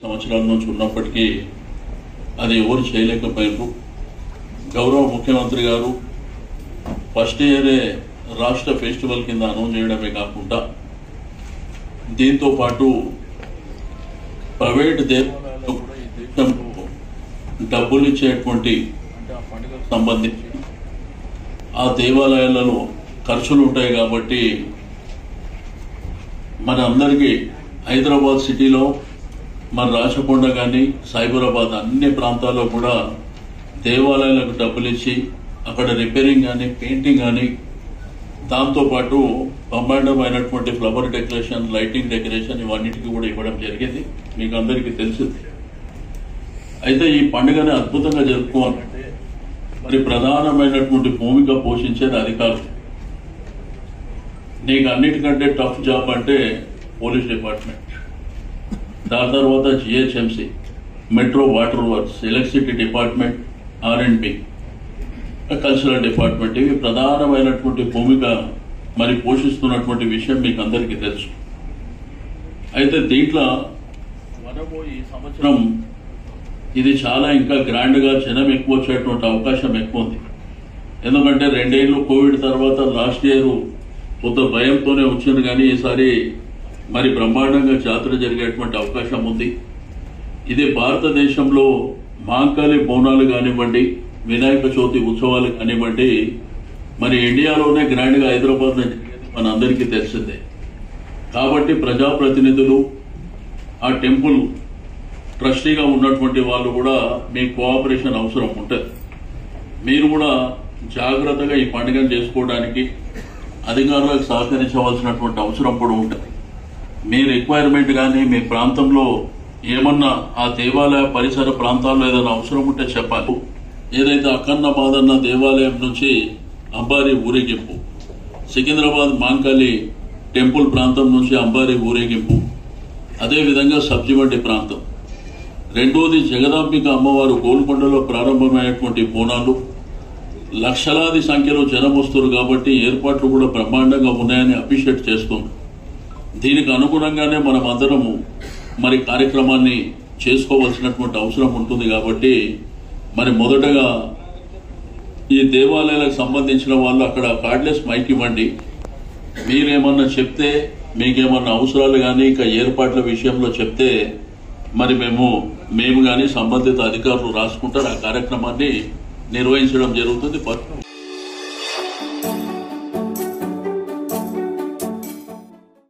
సంవత్సరాల నుంచి ఉన్నప్పటికీ అది ఎవరు చేయలేకపోయారు. గౌరవ ముఖ్యమంత్రి గారు ఫస్ట్ ఇయరే రాష్ట్ర ఫెస్టివల్ కింద అనౌన్స్ చేయడమే కాకుండా దీంతో పాటు ప్రైవేట్ దేవాలయాల్లో కూడా ఈ దేశంలో డబ్బులు ఇచ్చేటువంటి సంబంధించి ఆ దేవాలయాలలో ఖర్చులు ఉంటాయి కాబట్టి మన అందరికీ హైదరాబాద్ సిటీలో మన రాచకొండ కానీ సైబరాబాద్ అన్ని ప్రాంతాల్లో కూడా దేవాలయాలకు డబ్బులు ఇచ్చి అక్కడ రిపేరింగ్ కానీ పెయింటింగ్ కానీ దాంతోపాటు బ్రహ్మాండమైనటువంటి ఫ్లవర్ డెకరేషన్ లైటింగ్ డెకరేషన్ ఇవన్నిటికీ కూడా ఇవ్వడం జరిగింది. మీకు అందరికీ తెలిసింది. అయితే ఈ పండుగని అద్భుతంగా జరుపుకోవాలంటే మరి ప్రధానమైనటువంటి భూమిక పోషించేది అధికారులు. నీకు అన్నిటికంటే టఫ్ జాబ్ అంటే పోలీస్ డిపార్ట్మెంట్. దాని తర్వాత GHMC metro water works electricity department R and B cultural department ఇవి ప్రధానమైనటువంటి భూమిక మరి పోషిస్తున్నటువంటి విషయం మీకు అందరికీ తెలుసు. అయితే దీంట్లో మనము ఈ సంవత్సరం ఇది చాలా ఇంకా గ్రాండ్గా జనం ఎక్కువ వచ్చేటువంటి అవకాశం ఎక్కువ ఉంది. ఎందుకంటే రెండేళ్ళు కోవిడ్ తర్వాత లాస్ట్ ఇయర్ కొంత భయంతోనే వచ్చింది కానీ ఈసారి మరి బ్రహ్మాండంగా జాతర జరిగేటువంటి అవకాశం ఉంది. ఇది భారతదేశంలో మాంకాళి బోనాలు కానివ్వండి వినాయక చవితి ఉత్సవాలు కానివ్వండి మరి ఇండియాలోనే గ్రాండ్గా హైదరాబాద్లో జరిగేది మన అందరికీ తెలిసిందే. కాబట్టి ప్రజాప్రతినిధులు ఆ టెంపుల్ ట్రస్టీగా ఉన్నటువంటి వాళ్ళు కూడా మీ కోఆపరేషన్ అవసరం ఉంటుంది. మీరు కూడా జాగ్రత్తగా ఈ పండుగను చేసుకోవడానికి అధికారులకు సహకరించవలసినటువంటి అవసరం కూడా ఉంటుంది. మీ రిక్వైర్మెంట్ కానీ మీ ప్రాంతంలో ఏమన్నా ఆ దేవాలయ పరిసర ప్రాంతాల్లో ఏదైనా అవసరం ఉంటే చెప్పాలి. ఏదైతే అక్కన్న మాదన్న దేవాలయం నుంచి అంబారి ఊరేగింపు సికింద్రాబాద్ మాంకాలి టెంపుల్ ప్రాంతం నుంచి అంబారి ఊరేగింపు అదేవిధంగా సబ్జిమండి ప్రాంతం. రెండోది జగదాంబిక అమ్మవారు గోల్కొండలో ప్రారంభమైనటువంటి బోనాలు. లక్షలాది సంఖ్యలో జనం వస్తారు కాబట్టి ఏర్పాట్లు కూడా బ్రహ్మాండంగా ఉన్నాయని అప్రిషియేట్ చేస్తుంది. దీనికి అనుగుణంగానే మనం అందరము మరి కార్యక్రమాన్ని చేసుకోవాల్సినటువంటి అవసరం ఉంటుంది కాబట్టి మరి మొదటగా ఈ దేవాలయాలకు సంబంధించిన వాళ్ళు అక్కడ కార్డ్లెస్ మైక్ ఇవ్వండి. మీరేమన్నా చెప్తే మీకేమన్నా అవసరాలు కానీ ఇంకా ఏర్పాట్ల విషయంలో చెప్తే మరి మేము మేము కానీ సంబంధిత అధికారులు రాసుకుంటారు. ఆ కార్యక్రమాన్ని నిర్వహించడం జరుగుతుంది.